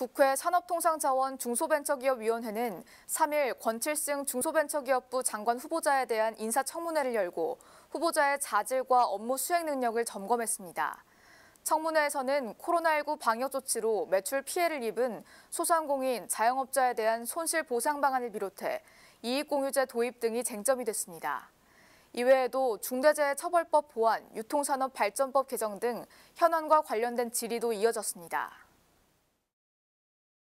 국회 산업통상자원 중소벤처기업위원회는 3일 권칠승 중소벤처기업부 장관 후보자에 대한 인사청문회를 열고 후보자의 자질과 업무 수행 능력을 점검했습니다. 청문회에서는 코로나19 방역 조치로 매출 피해를 입은 소상공인, 자영업자에 대한 손실 보상 방안을 비롯해 이익공유제 도입 등이 쟁점이 됐습니다. 이외에도 중대재해처벌법 보완, 유통산업 발전법 개정 등 현안과 관련된 질의도 이어졌습니다.